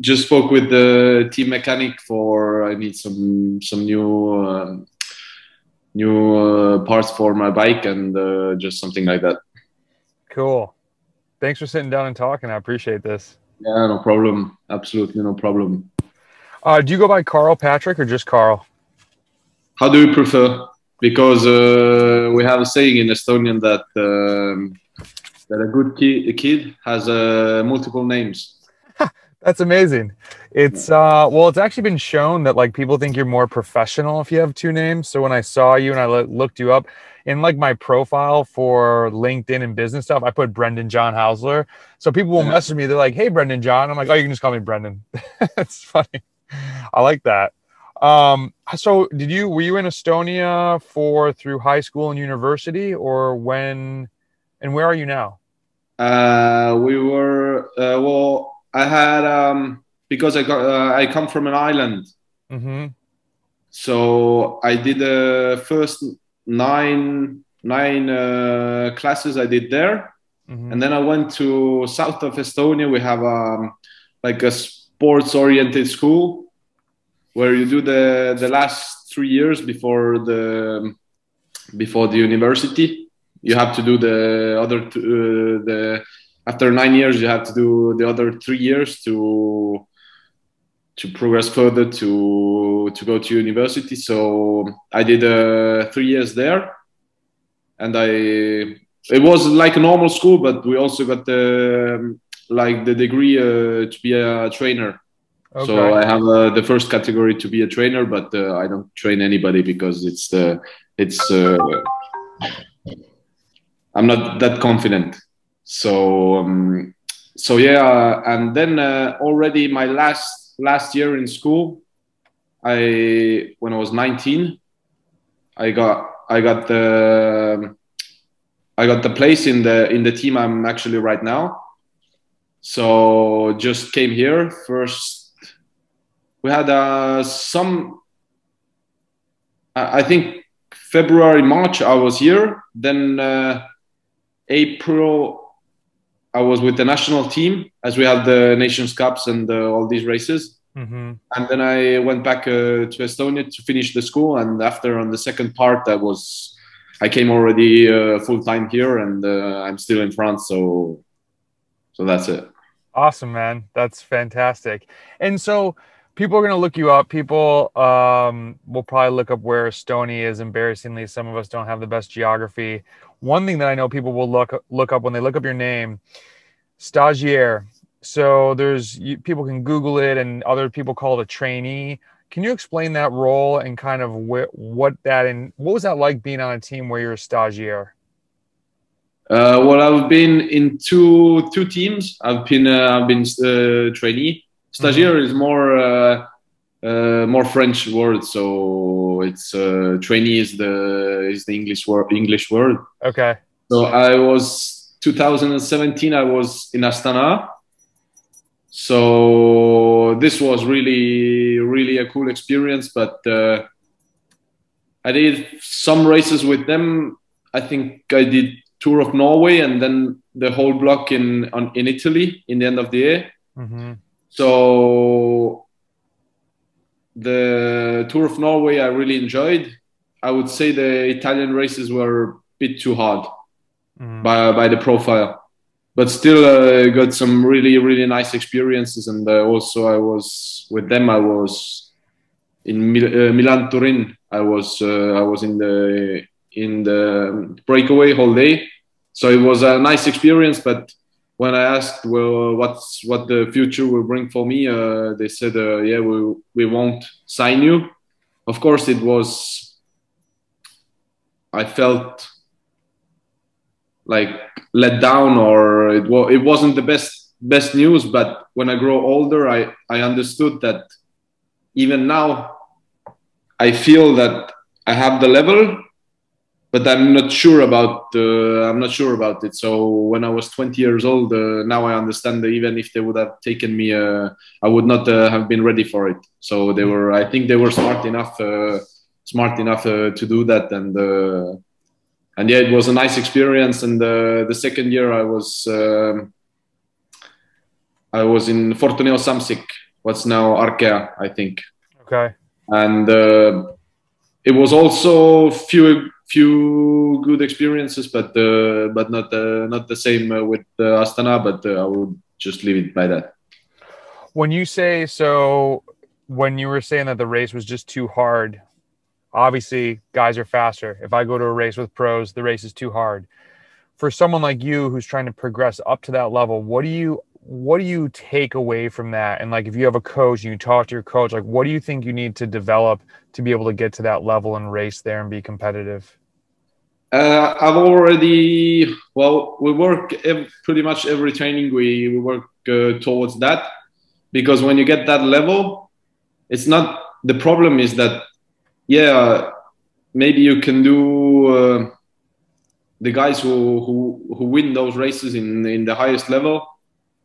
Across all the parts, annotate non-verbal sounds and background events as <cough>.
just spoke with the team mechanic for I need some some new um, new uh, parts for my bike and uh, just something like that. Cool. Thanks for sitting down and talking. I appreciate this. Yeah, no problem. Absolutely no problem. Uh, do you go by Karl Patrick or just Karl? How do you prefer? Because uh, we have a saying in Estonian that um, that a good kid, a kid has uh, multiple names. That's amazing. It's uh well, it's actually been shown that like people think you're more professional if you have two names. So when I saw you and I looked you up in like my profile for LinkedIn and business stuff, I put Brendan John Hausler. So people will message me. They're like, "Hey, Brendan John." I'm like, "Oh, you can just call me Brendan." <laughs> It's funny. I like that. Um, so did you were you in Estonia for through high school and university, or when? And where are you now? Uh, we were. I had um, because I got uh, I come from an island, Mm-hmm. so I did the first nine nine uh, classes I did there, Mm-hmm. and then I went to south of Estonia. We have um, like a sports oriented school where you do the the last three years before the before the university. You have to do the other t- uh, the after nine years you have to do the other three years to to progress further to to go to university. So i did uh, three years there. And i it was like a normal school but we also got the like the degree uh, to be a trainer. Okay. so i have uh, the first category to be a trainer but uh, i don't train anybody because it's the it's uh, i'm not that confident so um, so yeah and then uh, already my last last year in school i when i was 19 i got i got the i got the place in the in the team i'm actually right now. So just came here first. We had uh, some i think february march i was here then uh, april I was with the national team as we had the Nations Cups and uh, all these races. Mm-hmm. And then I went back uh, to Estonia to finish the school. And after on the second part, I was I came already uh, full time here, and uh, I'm still in France. So so that's it. Awesome, man. That's fantastic. And so people are going to look you up. People um, will probably look up where Estonia is. Embarrassingly, some of us don't have the best geography. One thing that I know people will look look up when they look up your name, stagiaire. So there's you, people can Google it, and other people call it a trainee. Can you explain that role and kind of wh- what that and what was that like being on a team where you're a stagiaire? Uh, well, I've been in two two teams. I've been uh, I've been uh, trainee. Stagiaire is more uh, uh, more French word, so it's uh, trainee is the is the English word English word. Okay. So I was 2017. I was in Astana. So this was really really a cool experience. But uh, I did some races with them. I think I did tour of Norway and then the whole block in on, in Italy in the end of the year. Mm-hmm. So the tour of Norway I really enjoyed. I would say the Italian races were a bit too hard Mm. by by the profile, but still uh, got some really really nice experiences. And uh, also I was with them. I was in Mil- uh, Milan Turin. I was uh, I was in the in the breakaway whole day, so it was a nice experience. But when I asked well what's what the future will bring for me, uh, they said uh, yeah we we won't sign you. Of course, it was. I felt like let down or it, wa- it wasn't the best best news but when i grow older i i understood that even now i feel that i have the level but i'm not sure about uh, i'm not sure about it so when i was 20 years old uh, now i understand that even if they would have taken me uh, i would not uh, have been ready for it so they were i think they were smart enough uh, smart enough uh, to do that and uh, and yeah, it was a nice experience. And uh, the second year, I was um, I was in Fortuneo Samsic what's now Arkea, I think. Okay. And uh, it was also few few good experiences, but uh, but not uh, not the same uh, with uh, Astana. But uh, I would just leave it by that. When you say so, when you were saying that the race was just too hard, obviously guys are faster. If I go to a race with pros, the race is too hard. For someone like you who's trying to progress up to that level, what do you what do you take away from that? And like if you have a coach and you talk to your coach, like what do you think you need to develop to be able to get to that level and race there and be competitive? Uh, I've already well, we work pretty much every training. We we work uh, towards that because when you get that level, it's not the problem. Is that yeah, maybe you can do uh, the guys who who who win those races in in the highest level.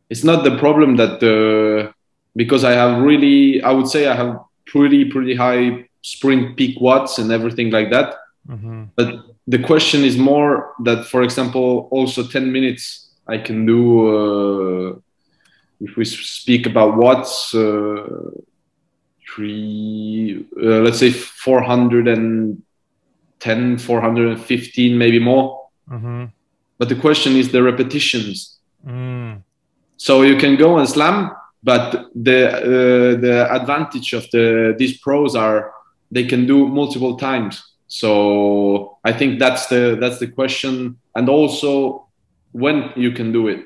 It's not the problem that uh, because I have really, I would say I have pretty pretty high sprint peak watts and everything like that. Mm-hmm. But the question is more that, for example, also 10 minutes I can do, uh, if we speak about watts, uh, three, uh, let's say 410, 415, maybe more. Mm-hmm. But the question is the repetitions. Mm. So you can go and slam, but the uh, the advantage of the these pros are they can do multiple times so I think that's the that's the question, and also when you can do it.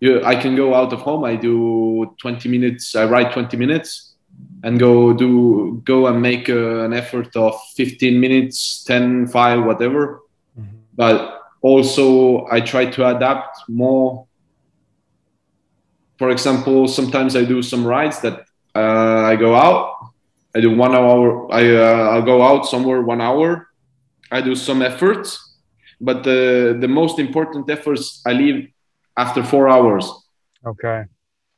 You, I can go out of home. I do 20 minutes. I ride 20 minutes, and go do go and make uh, an effort of 15 minutes, 10, 5, whatever. Mm-hmm. But also I try to adapt more. For example, sometimes I do some rides that uh, I go out I do one hour. I uh, I'll go out somewhere one hour. I do some efforts, but the the most important efforts I leave after four hours. Okay.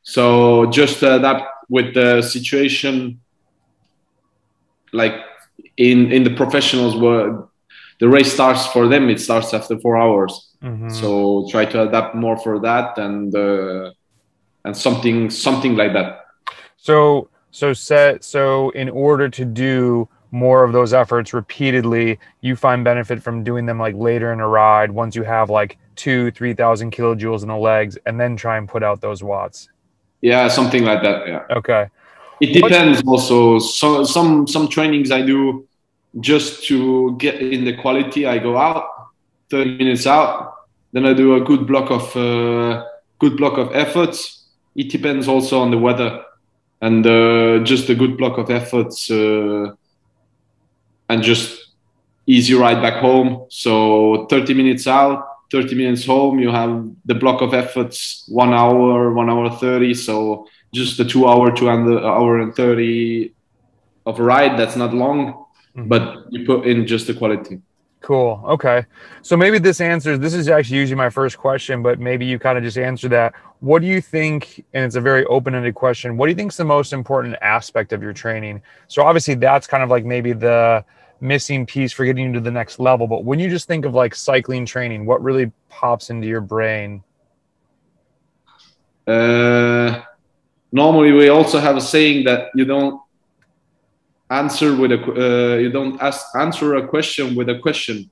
So just adapt with the situation, like in in the professionals where the race starts for them, it starts after four hours. Mm-hmm. So try to adapt more for that and uh, and something something like that. So so set so in order to do more of those efforts repeatedly, you find benefit from doing them like later in a ride once you have like two, three thousand kilojoules in the legs, and then try and put out those watts. Yeah, something like that. Yeah. Okay. It depends also. So some some trainings I do just to get in the quality. I go out, thirty minutes out, then I do a good block of uh, good block of efforts. It depends also on the weather and uh, just a good block of efforts uh, and just easy ride back home. So 30 minutes out, 30 minutes home. You have the block of efforts, one hour, one hour 30. So just the two hour, two hour and 30 of a ride. That's not long, mm-hmm. but you put in just the quality. Cool. Okay. So maybe this answers this is actually usually my first question, but maybe you kind of just answered that. What do you think, and it's a very open-ended question, what do you think is the most important aspect of your training? So obviously that's kind of like maybe the missing piece for getting you to the next level. But when you just think of like cycling training, what really pops into your brain? Uh, normally we also have a saying that you don't answer with a uh, you don't ask answer a question with a question.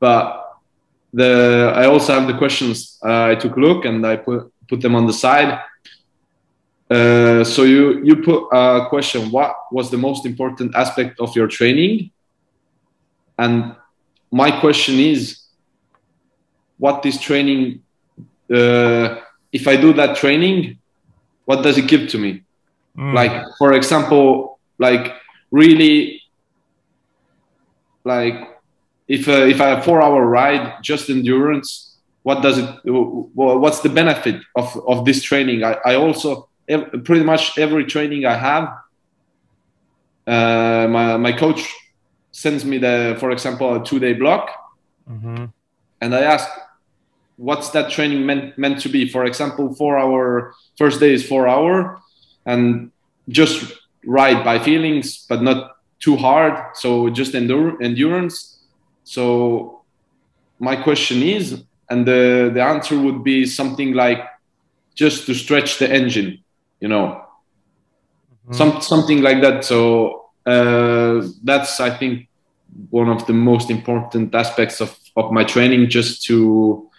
But the i also have the questions uh, i took a look and i put put them on the side. Uh, so you you put a question what was the most important aspect of your training? And my question is what this training uh, if i do that training what does it give to me? Mm. like for example like really like if uh, if I have four hour ride just endurance, what does it? What's the benefit of of this training? I, I also pretty much every training I have, uh, my my coach sends me the for example a two day block, mm-hmm. and I ask what's that training meant meant to be. For example, four hour first day is four hour, and just ride by feelings, but not too hard. So just endure, endurance. So my question is, and the, the answer would be something like just to stretch the engine, you know. mm. some something like that. So uh, that's I think one of the most important aspects of of my training, just to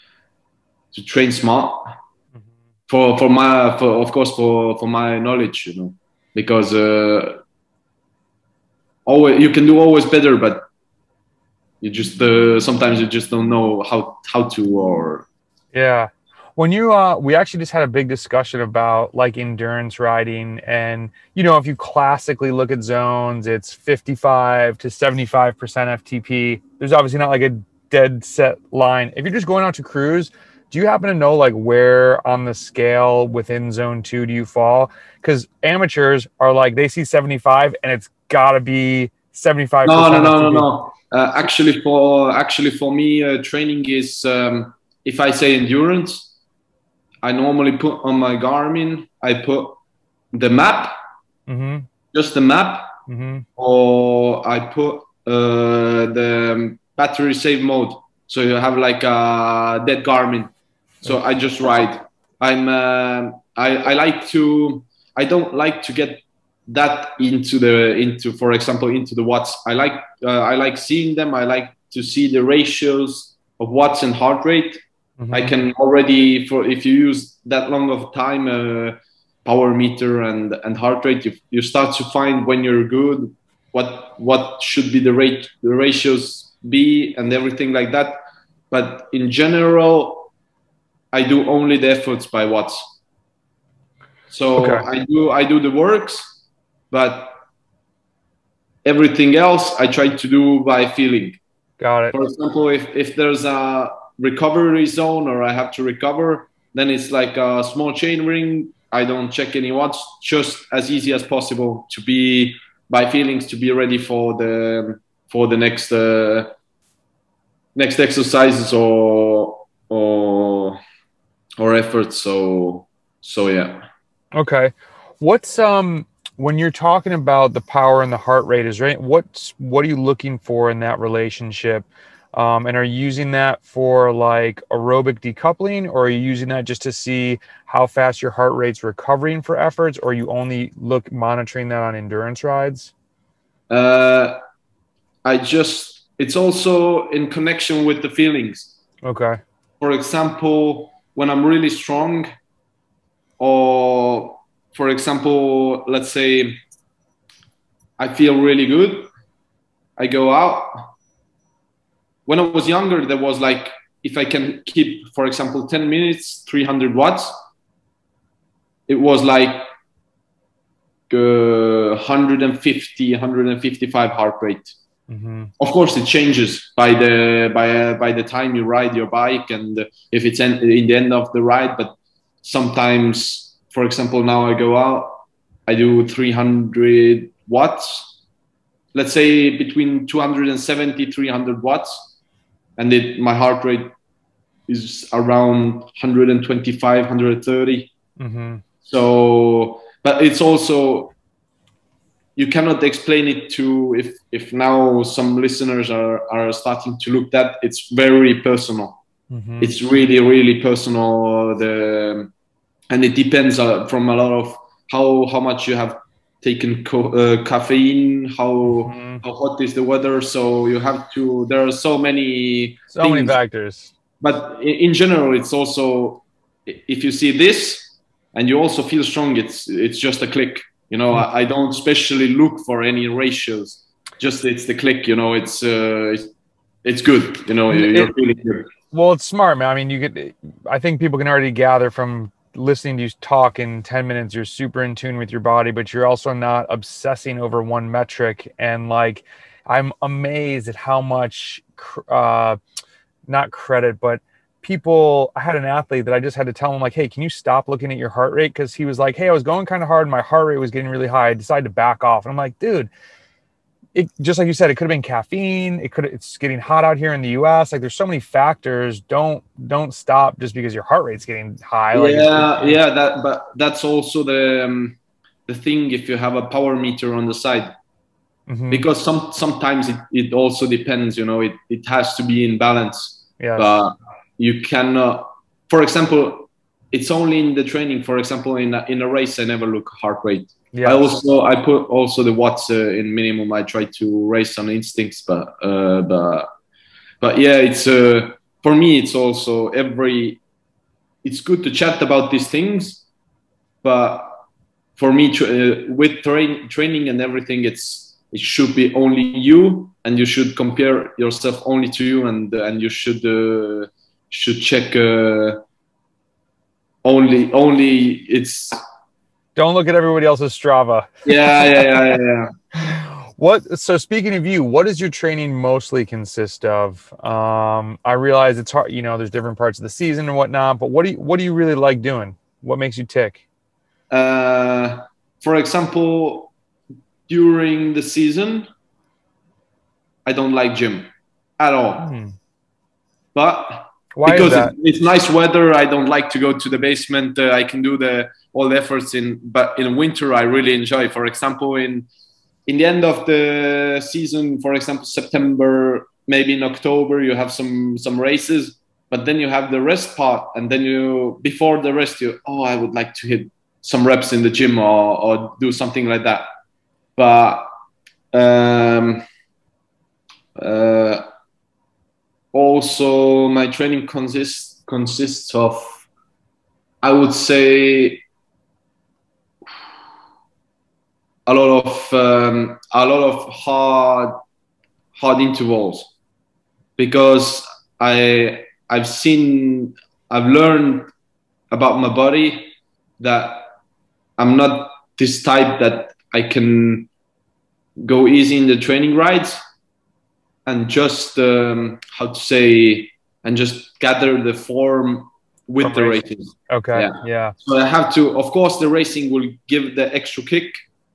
to train smart mm-hmm. for for my for of course for for my knowledge, you know, because uh, always you can do always better, but you just uh, sometimes you just don't know how how to or yeah. When you uh we actually just had a big discussion about like endurance riding and you know if you classically look at zones it's 55 to 75% ftp there's obviously not like a dead set line. If you're just going out to cruise do you happen to know like where on the scale within zone two do you fall because amateurs are like they see 75 and it's gotta be 75 no no no no no uh, actually for actually for me uh, training is um, if i say endurance I normally put on my Garmin, I put the map, mm-hmm. just the map, mm-hmm. or I put uh, the battery save mode. So you have like a dead Garmin. So I just ride. I'm. Uh, I I like to. I don't like to get that into the into for example into the watts. I like uh, I like seeing them. I like to see the ratios of watts and heart rate Mm-hmm. I can already, for if you use that long of time, uh, power meter and and heart rate, you, you start to find when you're good, what what should be the rate the ratios be and everything like that. But in general, I do only the efforts by watts. So okay. I do I do the works, but everything else I try to do by feeling. Got it. For example, if if there's a recovery zone or I have to recover, then it's like a small chain ring. I don't check any watts, just as easy as possible to be by feelings to be ready for the for the next uh, next exercises or or or efforts. So so yeah. Okay. What's um when you're talking about the power and the heart rate is right what's what are you looking for in that relationship um, and are you using that for like aerobic decoupling, or are you using that just to see how fast your heart rate's recovering for efforts, or you only look monitoring that on endurance rides? Uh, I just it's also in connection with the feelings. Okay. For example, when I'm really strong, or for example, let's say I feel really good, I go out when I was younger, there was like if I can keep, for example, 10 minutes, 300 watts, it was like uh, 150, 155 heart rate. Mm-hmm. Of course, it changes by the by uh, by the time you ride your bike and if it's in, in the end of the ride. But sometimes, for example, now I go out, I do 300 watts. Let's say between 270 300 watts and it, my heart rate is around 125 130 mm-hmm. so but it's also you cannot explain it to if if now some listeners are are starting to look that it's very personal mm-hmm. it's really really personal the and it depends uh, from a lot of how how much you have taken co- uh, caffeine how mm. how hot is the weather so you have to there are so many so things. many factors but in, in, general it's also if you see this and you also feel strong it's it's just a click you know. I, I, don't especially look for any ratios. Just it's the click you know it's uh it's, it's good you know you're feeling good. Well it's smart man. I mean you get i think people can already gather from listening to you talk in 10 minutes you're super in tune with your body but you're also not obsessing over one metric. And like i'm amazed at how much uh not credit but people i had an athlete that i just had to tell him like hey can you stop looking at your heart rate because he was like hey i was going kind of hard and my heart rate was getting really high i decided to back off and i'm like dude it just like you said, it could have been caffeine. It could it's getting hot out here in the U.S. Like there's so many factors. Don't don't stop just because your heart rate's getting high. Like yeah, yeah. That but that's also the um, the thing if you have a power meter on the side, mm-hmm. because some sometimes it, it also depends. You know, it it has to be in balance. Yeah. But you cannot. For example, it's only in the training. For example, in a, in a race, I never look heart rate Yeah. I also I put also the watts uh, in minimum. I try to race on instincts, but uh, but but yeah, it's uh, for me. It's also every. It's good to chat about these things, but for me, tra- uh, with train training and everything, it's it should be only you, and you should compare yourself only to you, and and you should uh, should check uh, only only it's Don't look at everybody else's Strava. yeah yeah yeah yeah. yeah. <laughs> What so speaking of you, what does your training mostly consist of? Um, I realize it's hard, you know, there's different parts of the season and whatnot, but what do you what do you really like doing? What makes you tick? Uh, for example, during the season, I don't like gym at all. Hmm. But Why because? It's, it's nice weather, I don't like to go to the basement. Uh, I can do the all the efforts in, but in winter I really enjoy. For example, in in the end of the season, for example, September, maybe in October, you have some some races, but then you have the rest part, and then you before the rest, you oh, I would like to hit some reps in the gym or or do something like that. But um, uh, also my training consists consists of I would say a lot of um, a lot of hard hard intervals. Because I I've seen I've learned about my body that I'm not this type that I can go easy in the training rides and just um, how to say and just gather the form with From the racing. races. Okay. Yeah. Yeah. So I have to, of course, the racing will give the extra kick,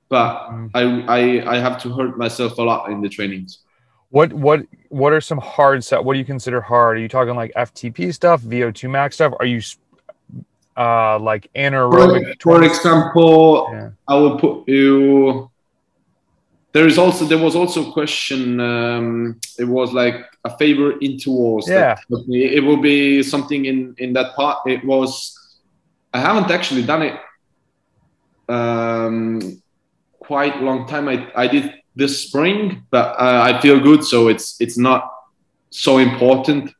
but Mhm. I, I I have to hurt myself a lot in the trainings. What what what are some hard set? What do you consider hard? Are you talking like FTP stuff, VO2 max stuff? Are you uh like For, anaerobic? for example, Yeah. I will put you. There is also there was also a question. Um, it was like a favor intervals. that Yeah. It will be something in in that part. It was. I haven't actually done it. Um, quite a long time. I I did this spring, but uh, I feel good, so it's it's not so important.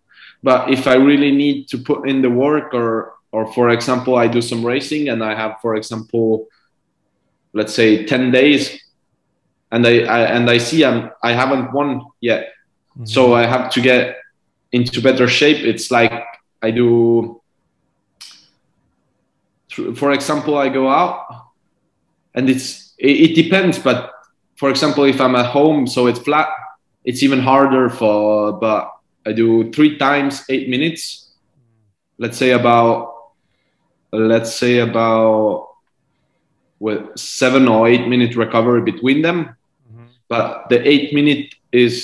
But if I really need to put in the work, or or for example, I do some racing and I have, for example, let's say ten days, and I, I and I see I'm I haven't won yet, Mhm. so I have to get into better shape. It's like I do. For example, I go out, and it's it, it depends. But for example, if I'm at home, so it's flat, it's even harder for. But I do three times eight minutes. Let's say about. Let's say about. With seven or eight minute recovery between them. But the eight minute is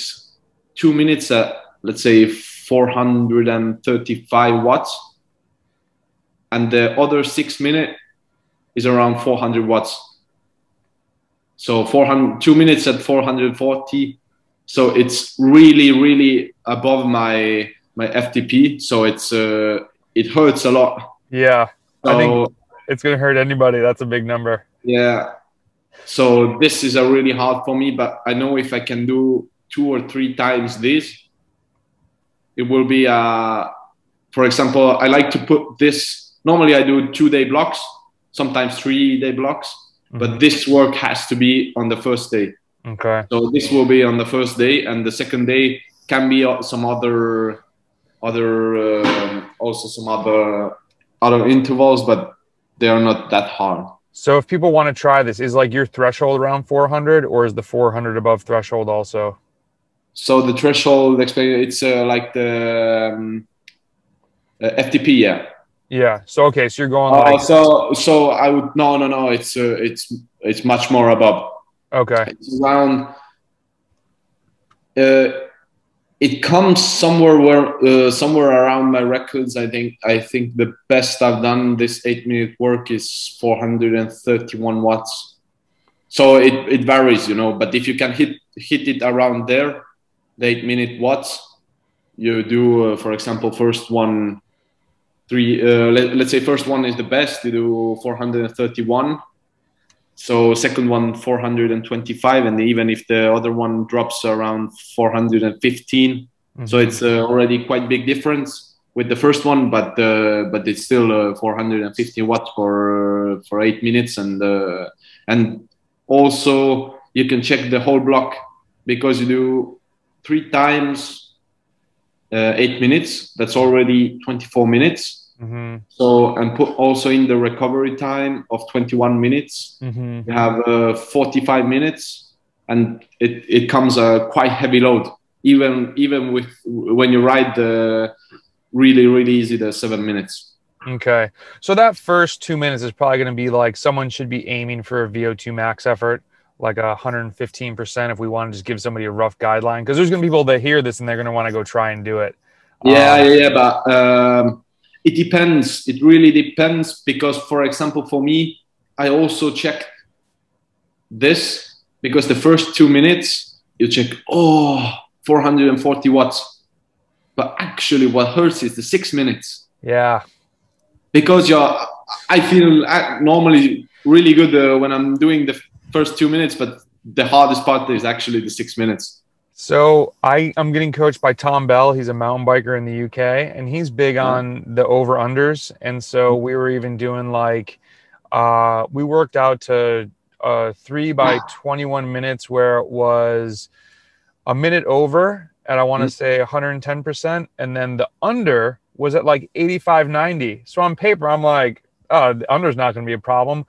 two minutes at let's say 435 watts and the other six minute is around 400 watts so 400 two minutes at 440 so it's really really above my my ftp so it's uh it hurts a lot Yeah. I think- It's gonna hurt anybody. That's a big number. yeah so this is a really hard for me but i know if i can do two or three times this it will be uh for example i like to put this normally i do two day blocks sometimes three day blocks but this work has to be on the first day. Okay. so this will be on the first day and the second day can be uh, some other other um also some other other intervals but they are not that hard So if people want to try this, is like your threshold around 400 or is the 400 above threshold also? So the threshold it's uh, like the um, uh, FTP, yeah. Yeah. So okay, so you're going Uh, like so so I would no no no. It's uh, it's it's much more above. okay. It's around. Uh, it comes somewhere where uh, somewhere around my records. I think I think the best I've done this eight minute work is 431 watts. So it, it varies, you know. But if you can hit hit it around there, the eight minute watts, you do, uh, for example, first one, three. Uh, let, let's say first one is the best. You do 431, so second one 425 and even if the other one drops around 415 mm-hmm. so it's uh, already quite big difference with the first one but uh, but it's still uh, 450 watts for for eight minutes and uh, and also you can check the whole block because you do three times uh, eight minutes that's already 24 minutes Mm-hmm. So and put also in the recovery time of 21 minutes. Mm-hmm. You have uh, 45 minutes, and it it comes a quite heavy load. Even even with when you ride the really really easy the seven minutes. Okay, so that first two minutes is probably going to be like someone should be aiming for a VO2 max effort, like a 115 percent. If we want to just give somebody a rough guideline, because there's going to be people that hear this and they're going to want to go try and do it. Yeah, um, yeah, but. Um, it depends. It really depends because, for example, for me, I also check this because the first two minutes you check, oh, 440 watts. But actually, what hurts is the six minutes. Yeah. Because you're, I feel normally really good uh, when I'm doing the first two minutes, but the hardest part is actually the six minutes. So I I'm getting coached by Tom Bell. He's a mountain biker in the UK, and he's big on the over unders. And so we were even doing like uh, we worked out to uh, three by <sighs> 21 minutes where it was a minute over and I want to say 110 percent, and then the under was at like 85 90. So on paper, I'm like, oh, the under's not going to be a problem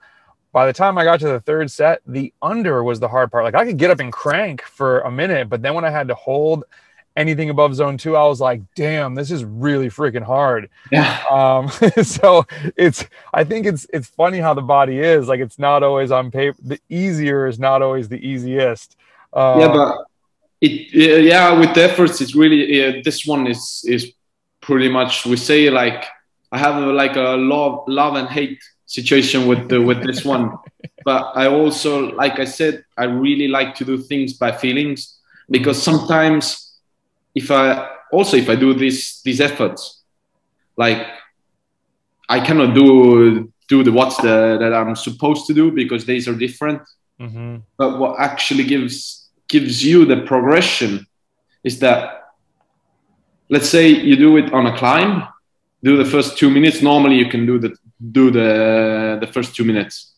by the time I got to the third set, the under was the hard part. Like I could get up and crank for a minute, but then when I had to hold anything above zone two, I was like, damn, this is really freaking hard. Yeah. Um, <laughs> so it's, I think it's, it's funny how the body is like, it's not always on paper. The easier is not always the easiest. Uh, yeah, but it, yeah, with the efforts, it's really, uh, this one is, is pretty much, we say like, I have a, like a love, love and hate situation with the, with this one. <laughs> But I also, like I said, I really like to do things by feelings because sometimes if I also if I do these these efforts, like I cannot do do the what's the that I'm supposed to do because these are different. Mm-hmm. But what actually gives gives you the progression is that let's say you do it on a climb do the first two minutes normally you can do the do the the first two minutes.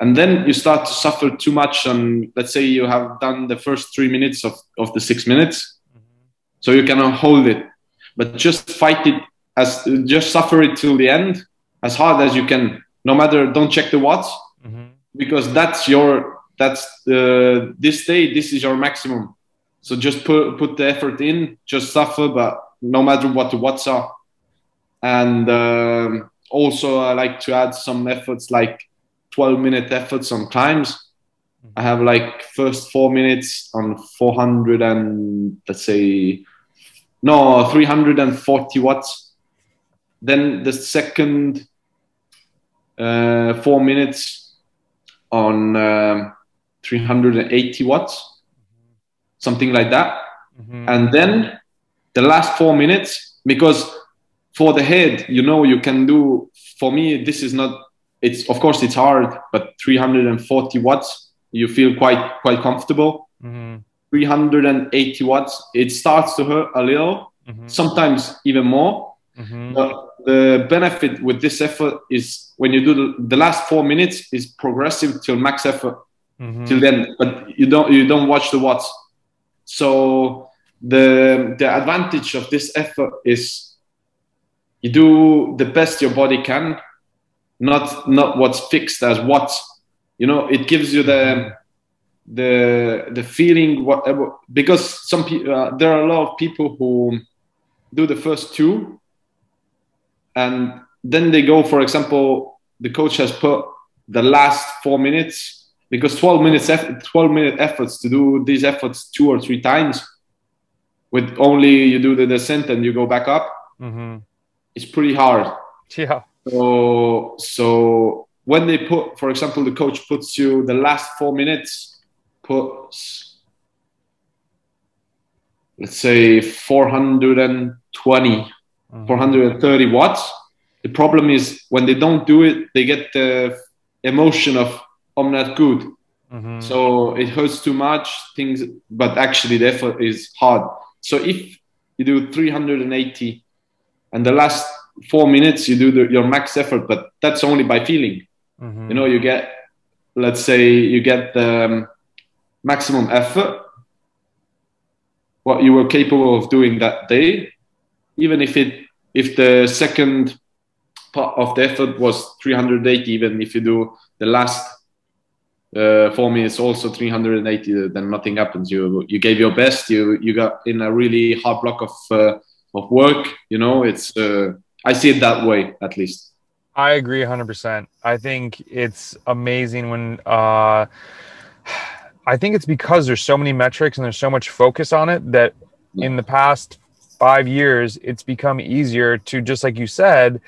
And then you start to suffer too much and let's say you have done the first three minutes of, of the six minutes. So you cannot hold it. But just fight it as just suffer it till the end as hard as you can. No matter don't check the watts mm-hmm. because that's your that's the this day this is your maximum. So just put put the effort in just suffer but no matter what the watts are. And um, also I like to add some efforts like 12 minute efforts on climbs. Mm-hmm. I have like first four minutes on 400 and let's say no 340 watts. Then the second uh, four minutes on um, 380 watts, mm-hmm. something like that. Mm-hmm. And then the last four minutes because for the head, you know, you can do. For me, this is not. It's of course it's hard, but 340 watts, you feel quite quite comfortable. Mm-hmm. 380 watts, it starts to hurt a little, mm-hmm. sometimes even more. Mm-hmm. But the benefit with this effort is when you do the, the last four minutes is progressive till max effort mm-hmm. till then, but you don't you don't watch the watts. So the the advantage of this effort is you do the best your body can not not what's fixed as what you know it gives you the the the feeling whatever because some people uh, there are a lot of people who do the first two and then they go for example the coach has put the last four minutes because 12 minutes 12 minute efforts to do these efforts two or three times with only you do the descent and you go back up. Mm-hmm it's pretty hard. Yeah. So so when they put, for example, the coach puts you the last four minutes, puts let's say 420, mm-hmm. 430 watts. The problem is when they don't do it, they get the emotion of I'm not good. Mm-hmm. So it hurts too much. Things, but actually the effort is hard. So if you do 380, and the last four minutes you do the, your max effort, but that's only by feeling. Mm-hmm. You know, you get, let's say, you get the um, maximum effort, what you were capable of doing that day, even if it if the second part of the effort was 380, even if you do the last uh, four minutes also 380, then nothing happens. You you gave your best. You you got in a really hard block of uh, of work. You know, it's uh, I see it that way at least. I agree 100%. I think it's amazing when uh <sighs> I think it's because there's so many metrics and there's so much focus on it that in the past 5 years it's become easier to just like you said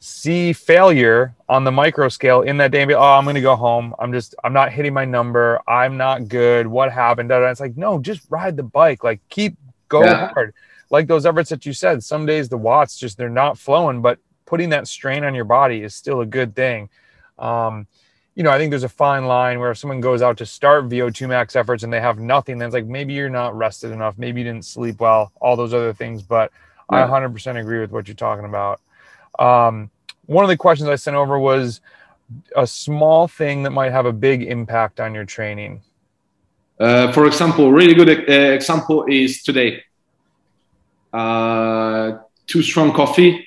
see failure on the micro scale in that day and be, oh, I'm going to go home. I'm just, I'm not hitting my number. I'm not good. What happened? It's like, no, just ride the bike. Like keep go yeah. hard like those efforts that you said, some days the watts just they're not flowing, but putting that strain on your body is still a good thing. Um, you know, I think there's a fine line where if someone goes out to start VO2 max efforts and they have nothing, then it's like maybe you're not rested enough, maybe you didn't sleep well, all those other things. But yeah. I 100% agree with what you're talking about. Um, one of the questions I sent over was a small thing that might have a big impact on your training. Uh, for example, really good uh, example is today uh, too strong coffee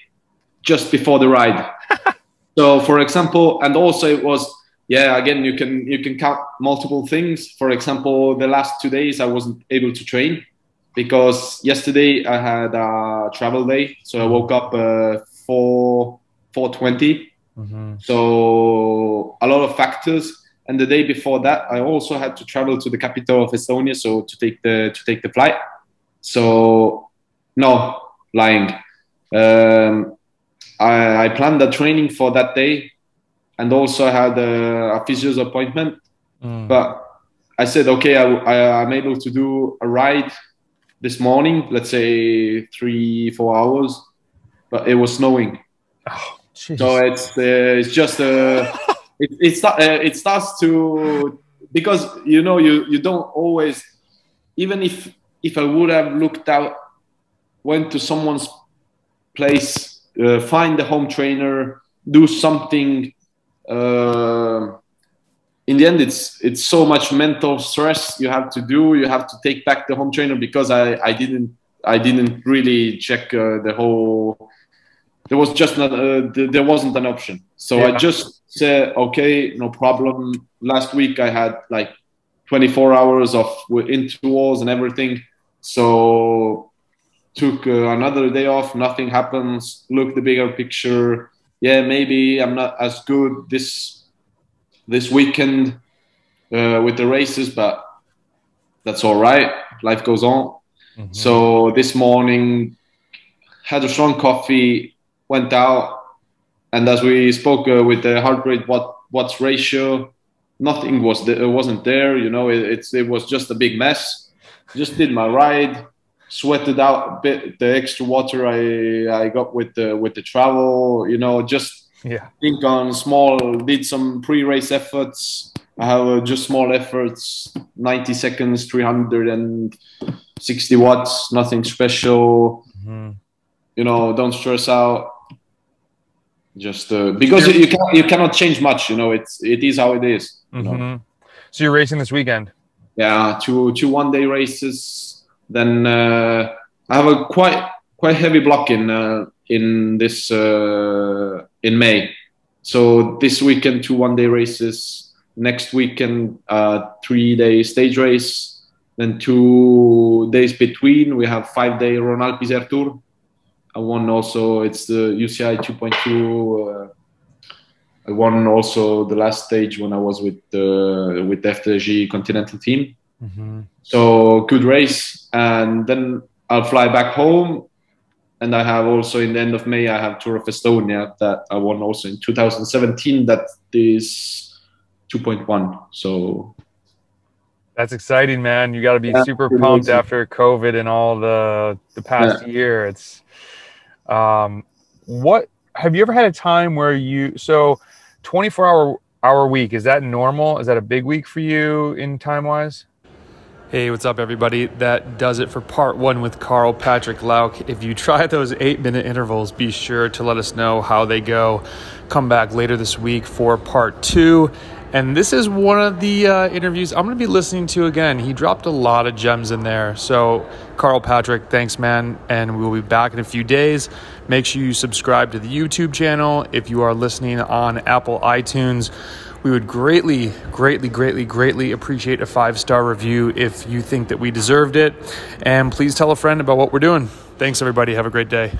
just before the ride. <laughs> so, for example, and also it was yeah again you can you can count multiple things. For example, the last two days I wasn't able to train because yesterday I had a travel day, so I woke up uh, four four twenty. Mm-hmm. So a lot of factors. And the day before that, I also had to travel to the capital of Estonia, so to take the to take the flight. So no, lying. Um, I, I, planned the training for that day, and also had a, a physio's appointment. Mm. But I said, okay, I, I, I'm able to do a ride this morning. Let's say three, four hours, but it was snowing. Oh, so it's uh, it's just uh, <laughs> it, it's uh, it starts to because you know you you don't always even if if I would have looked out went to someone's place, uh, find the home trainer, do something. Uh, in the end, it's it's so much mental stress you have to do. You have to take back the home trainer because I, I didn't I didn't really check uh, the whole. There was just not uh, there wasn't an option. So yeah. I just said okay, no problem. Last week I had like 24 hours of intervals and everything. So took uh, another day off, nothing happens, look the bigger picture. Yeah, maybe I'm not as good this this weekend uh, with the races, but that's all right. Life goes on. Mm-hmm. So this morning, had a strong coffee, went out, and as we spoke uh, with the heart rate, what what's ratio, nothing was there, wasn't there. You know, it, it's it was just a big mess. Just did my ride sweated out a bit the extra water I I got with the with the travel. You know, just yeah. think on small. Did some pre-race efforts. I have uh, just small efforts, 90 seconds, 360 watts, nothing special. Mm-hmm. You know, don't stress out. Just uh, because you, you can you cannot change much. You know, it's it is how it is. Mm-hmm. So you're racing this weekend? Yeah, two two one day races then uh, I have a quite quite heavy block in uh, in this uh, in May. So this weekend two one day races. Next weekend three day stage race. Then two days between we have five day Alpes Isère Tour. I won also it's the UCI 2.2. I won also the last stage when I was with the with FDJ Continental team. Mm-hmm. So good race, and then I'll fly back home. And I have also in the end of May, I have Tour of Estonia that I won also in 2017. That is 2.1. So that's exciting, man. You got to be yeah, super pumped amazing. after COVID and all the the past yeah. year. It's um, what have you ever had a time where you so 24 hour hour week. Is that normal? Is that a big week for you in time wise? Hey, what's up, everybody? That does it for part one with Karl Patrick Lauk. If you try <laughs> those eight minute intervals, be sure to let us know how they go. Come back later this week for part two. And this is one of the uh, interviews I'm going to be listening to again. He dropped a lot of gems in there. So, Karl Patrick, thanks, man. And we'll be back in a few days. Make sure you subscribe to the YouTube channel. If you are listening on Apple iTunes, we would greatly, greatly, greatly, greatly appreciate a five star review if you think that we deserved it. And please tell a friend about what we're doing. Thanks, everybody. Have a great day.